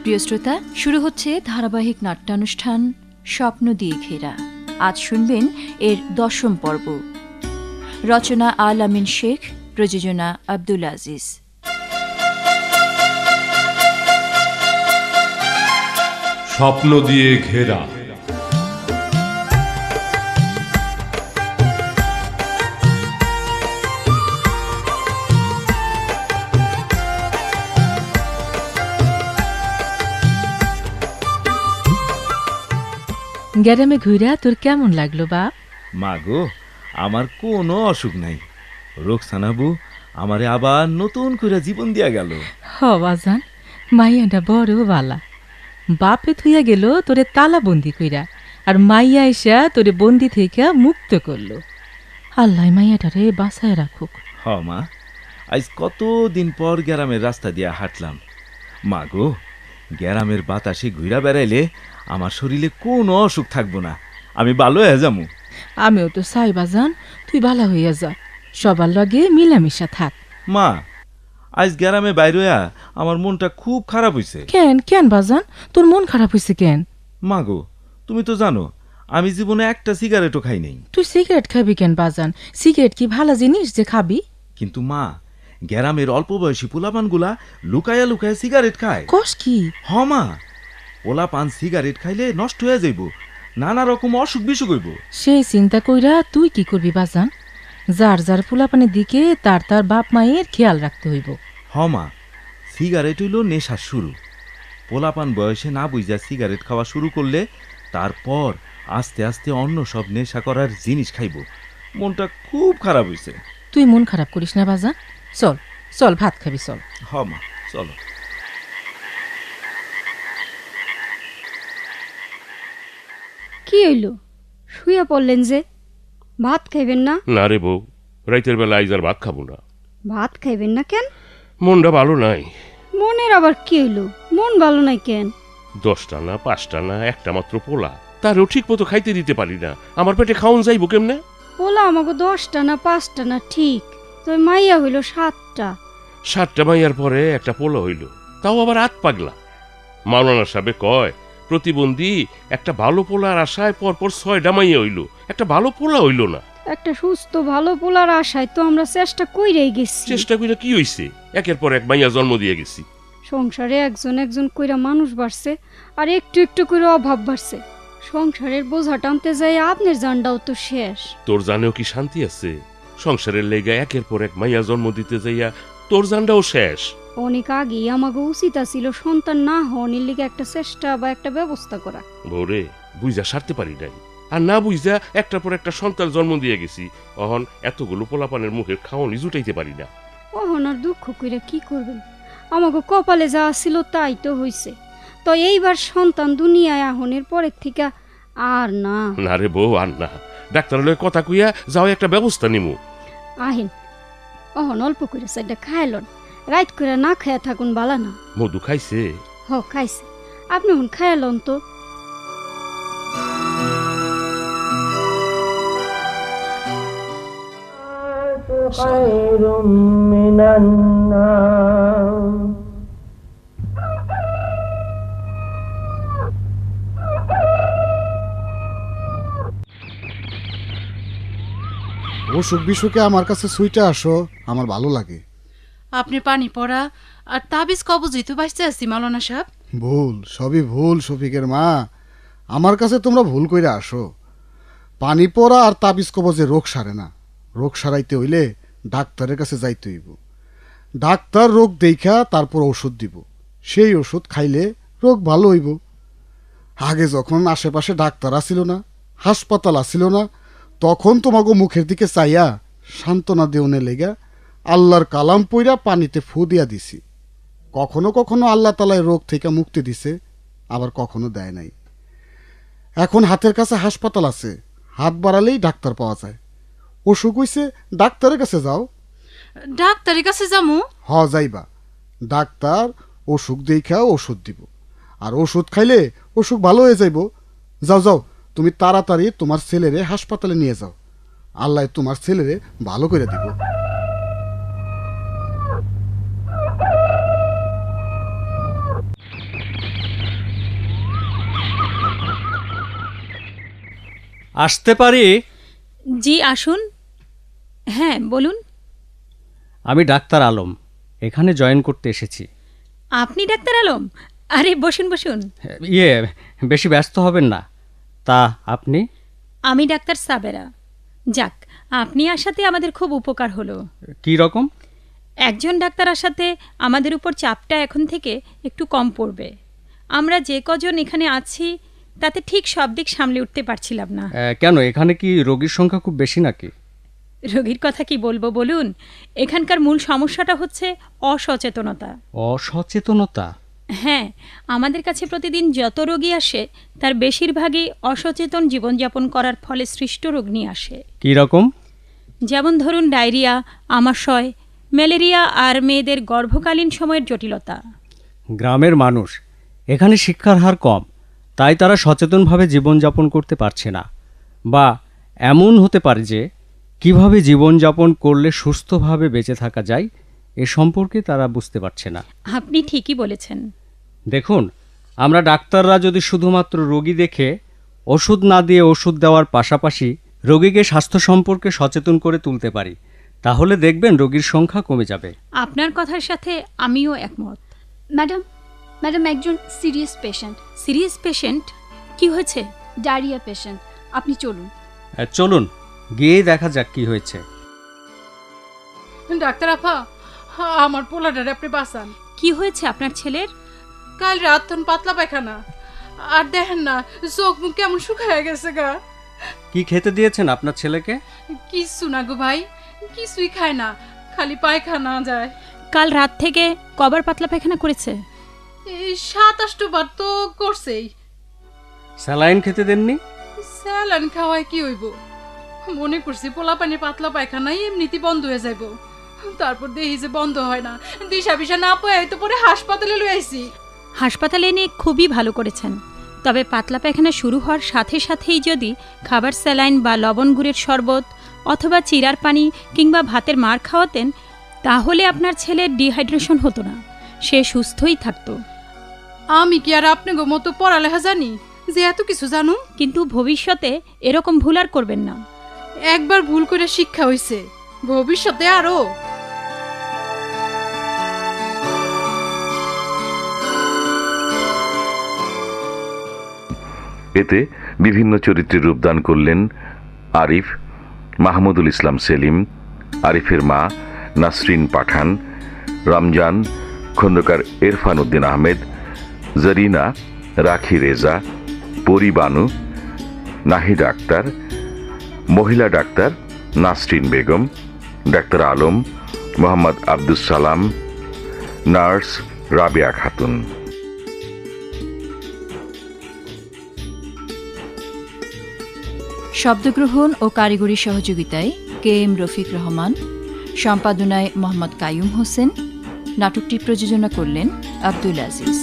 প্রিয় শ্রোতা, শুরু হচ্ছে ধারাবাহিক নাট্যানুষ্ঠান স্বপ্ন দিয়ে ঘেরা। আজ শুনবেন এর দশম পর্ব। রচনা আল আমিন শেখ, প্রযোজনা আব্দুল আজিজ। স্বপ্ন দিয়ে ঘেরা। গ্যারামে ঘুরা তোর কেমন লাগল বাপ মা গো আমার কোনো অসুখ নাই। রোকসানাবু আমারে আবার নতুন করে জীবন দিয়া গেল। হ বাজান মাইয়াটা বড় বালা। বাপে থুইয়া গেল তোরে তালা বন্দি কইরা আর মাইয়া এসা তোরে বন্দি থেকে মুক্ত করল। আল্লাহ মাইয়াটারে বাসায় রাখুক। হ মা আজ কত দিন পর গ্রামের রাস্তা দিয়া হাঁটলাম। মা গো গ্রামের বাতাসে ঘুরা বেড়াইলে আমার শরীরে কোনো অসুখ থাকব না। আমি ভালো হয়ে যামু। আমিও তো চাই বাজান তুই ভালো হইয়া যা। সবার লগে মিলামিশা থাক। মা আজ গ্রামে বাইরে আমার মনটা খুব খারাপ হইছে। কেন কেন বাজান? তোর মন খারাপ হয়েছে কেন? মা গো তুমি তো জানো আমি জীবনে একটা সিগারেটও খাই নাই। তুই সিগারেট খাবি কেন বাজান? সিগারেট কি ভালো জিনিস যে খাবি? কিন্তু মা গ্রামের অল্প বয়সী পোলাপানগুলা লুকায়া লুকায়া সিগারেট খায়। কস কি? হ মা। পোলাপান সিগারেট খাইলে নষ্ট হয়ে যাইব। নানা রকম অসুখ বিসুখ হইব। সেই চিন্তা কইরা তুই কি করবি বাজান? যার যার ফুলাপানের দিকে তার তার বাপ মায়ের খেয়াল রাখতে হইব। হ মা সিগারেট হইল নেশার শুরু। পোলাপান বয়সে না বুঝা সিগারেট খাওয়া শুরু করলে তারপর আস্তে আস্তে অন্য সব নেশা করার জিনিস খাইব। মনটা খুব খারাপ হইছে। তুই মন খারাপ করিস না বাজান। চল চল ভাত খাবি চল। হ মা চলো। হইল? শুয়ে পড়লেন যে। ভাত খাইবেন না? না রে বউ রাইতের বেলা আইজ আর ভাত খাব না। ভাত খাইবেন না কেন? মনটা ভালো নাই। মনের আবার কি হইল? মন ভালো নাই কেন? দশটা না পাঁচটা না একটা মাত্র পোলা। তারও ঠিক মতো খাইতে দিতে পারি না। আমার পেটে খাওন যাইব কেমনে? পোলা আমাকে দশটা না পাঁচটা না ঠিক। তো মাইয়া হইল সাতটা। সাতটা মাইয়ার পরে একটা পোলা হইল। তাও আবার আত পাগলা। মাওলানা সাহেবে কয় প্রতিবন্ধী একটা ভালো পোলার আশায় পরপর ছয়টা মাইয়া হইল। একটা ভালো পোলা হইল না। একটা সুস্থ ভালো পোলার আশায় তো আমরা চেষ্টা কইরাই গেছি। চেষ্টা করে কি হইছে? একের পর এক মাইয়া জন্ম দিয়ে গেছি। সংসারে একজন একজন কইরা মানুষ বাড়ছে আর একটু একটু করে অভাব বাড়ছে। সংসারের বোঝা টানতে যাই আপনার জানটাও তো শেষ। তোর জানেও কি শান্তি আছে? সংসারের লেগা একের পর এক মাইয়া জন্ম দিতে যাইয়া তোর জানটাও শেষ। অনেক আগেই আমাকে উচিত ছিল সন্তান না হওয়ার লিগে একটা চেষ্টা বা একটা ব্যবস্থা করা। বৌরে বুঝা সারতে পারি নাই। আর না বুঝা একটার পর একটা সন্তান জন্ম দিয়ে গেছি। অহন এতগুলো পোলাপানের মুখের খাওয়ানি জুটাইতে পারি না। অহন আর দুঃখ কইরা কি করবেন? আমাকে কপালে যা ছিল তাই তো হইছে। তো এইবার সন্তান দুনিয়ায় আহনের পরের থেকে আর না। না রে বউ আর না। ডাক্তার লয়ে কথা কইয়া যাও একটা ব্যবস্থা নিমু। আহেন অহন অল্প করে সাইডটা খাইলন রাইত করে না খায়া থাকুন বালা না মধু খাইছে হ খাইছে আপনি হন খায়ালন তো خير من النار অসুখ বিসুখে আমার কাছে সুইটা আসো আমার ভালো লাগে আপনি পানি পড়া আর তাবিজ কবজই তো বাঁচতে আসছি মালানা সাহেব। ভুল, সবই ভুল, শফিকের মা। আমার কাছে তোমরা ভুল কইরা আসো। পানি পড়া আর তাবিজ কবজে রোগ সারে না। রোগ সারাইতে হইলে ডাক্তারের কাছে যাইতে হইব। ডাক্তার রোগ দেখা তারপর ওষুধ দিব। সেই ওষুধ খাইলে রোগ ভালো হইব। আগে যখন আশেপাশে ডাক্তার আসিল না, হাসপাতাল আসিল না, তখন তোমাকে মুখের দিকে চাইয়া সান্ত্বনা দেওনে লেগা আল্লাহর কালাম পইরা পানিতে ফু দিয়া দিছি। কখনো কখনো আল্লাহ তালায় রোগ থেকে মুক্তি দিছে আবার কখনো দেয় নাই। এখন হাতের কাছে হাসপাতাল আছে হাত বাড়ালেই ডাক্তার পাওয়া যায়। অসুখ হইছে ডাক্তারের কাছে যাও। ডাক্তারের কাছে যামু? হ যাইবা। ডাক্তার অসুখ দেখা ওষুধ দিব। আর ওষুধ খাইলে অসুখ ভালো হয়ে যাইব। যাও যাও তুমি তাড়াতাড়ি তোমার ছেলেরে হাসপাতালে নিয়ে যাও। আল্লাহ তোমার ছেলেরে ভালো করে দিব। আসতে পারি? জি আসুন। হ্যাঁ বলুন। আমি ডাক্তার আলম এখানে জয়েন করতে এসেছি। আপনি ডাক্তার আলম? আরে বসুন বসুন। ইয়ে বেশি ব্যস্ত হবেন না। তা আপনি? আমি ডাক্তার সাবেরা। যাক আপনি আসাতে আমাদের খুব উপকার হলো। কি রকম? একজন ডাক্তার আসাতে আমাদের উপর চাপটা এখন থেকে একটু কম পড়বে। আমরা যে কজন এখানে আছি তাতে ঠিক সব দিক সামলে উঠতে পারছিলাম না। কেন? এখানে কি রোগীর সংখ্যা খুব বেশি নাকি? রোগীর কথা কি বলব বলুন? এখানকার মূল সমস্যাটা হচ্ছে অসচেতনতা। অসচেতনতা? হ্যাঁ আমাদের কাছে প্রতিদিন যত রোগী আসে তার বেশিরভাগই অসচেতন জীবনযাপন করার ফলে সৃষ্ট রোগ নিয়ে আসে। কি রকম? যেমন ধরুন ডায়রিয়া আমাশয় ম্যালেরিয়া আর মেয়েদের গর্ভকালীন সময়ের জটিলতা। গ্রামের মানুষ এখানে শিক্ষার হার কম। তাই তারা সচেতনভাবে জীবনযাপন করতে পারছে না। বা এমন হতে পারে যে কীভাবে জীবনযাপন করলে সুস্থভাবে বেঁচে থাকা যায় এ সম্পর্কে তারা বুঝতে পারছে না। আপনি ঠিকই বলেছেন। দেখুন আমরা ডাক্তাররা যদি শুধুমাত্র রোগী দেখে ওষুধ না দিয়ে ওষুধ দেওয়ার পাশাপাশি রোগীকে স্বাস্থ্য সম্পর্কে সচেতন করে তুলতে পারি তাহলে দেখবেন রোগীর সংখ্যা কমে যাবে। আপনার কথার সাথে আমিও একমত। ম্যাডাম ম্যাডাম একজন সিরিয়াস পেশেন্ট। Serious patient? কি হয়েছে? Diarrhoea patient. আপনি চলুন। আহ, চলুন। গিয়ে দেখা যাক কি হয়েছে। ডাক্তার আপা আমার পোলাটারে আপনি বাঁচান। কি হয়েছে আপনার ছেলের? কাল রাত তখন পাতলা পায়খানা। আর দেখেন না চোখ মুখ কেমন শুকায় গেছে গা। কি খেতে দিয়েছেন আপনার ছেলেকে? কিচ্ছু না গো ভাই কিছুই খায় না খালি পায়খানা যায়। কাল রাত থেকে কবার পাতলা পায়খানা করেছে? এই সাত আষ্টবার তো করছেই। স্যালাইন খেতে দেননি? স্যালান খাওয়ায় কি হইব? মনে করছি পোলা পানি পাতলা পায়খানাই এমনিতে বন্ধ হয়ে যাইব। তারপর দেখি যে বন্ধ হয় না। দিশা বিশা না পাই তো পরে হাসপাতালে লই আইছি। হাসপাতালে এনে খুবই ভালো করেছেন। তবে পাতলা পায়খানা শুরু হওয়ার সাথে সাথেই যদি খাবার স্যালাইন বা লবণ গুড়ের শরবত অথবা চিরার পানি কিংবা ভাতের মার খাওয়াতেন তাহলে আপনার ছেলের ডিহাইড্রেশন হতো না। সে সুস্থই থাকতো। আমি কি আর আপনাকে মতো পড়ালেখা জানি? যে এত কিছু জানো কিন্তু ভবিষ্যতে এরকম ভুল আর করবেন না। একবার ভুল করে শিক্ষা হইছে। ভবিষ্যতে আরও। এতে বিভিন্ন চরিত্রে রূপদান করলেন আরিফ মাহমুদুল ইসলাম সেলিম আরিফের মা নাসরিন পাঠান রমজান খন্দকার ইরফান উদ্দিন আহমেদ জরিনা, রাখি রেজা পরিবানু নাহিদ আক্তার মহিলা doctor Nasrin Begum, doctor Alam, Mohammad Abdus Salam, nurse Rabia Khatun. শব্দগ্রহণ ও কারিগরি সহযোগিতায় কে এম রফিক রহমান, সম্পাদনায় মোহাম্মদ কায়ুম হোসেন, নাটকটি প্রযোজনা করলেন আব্দুল আজিজ।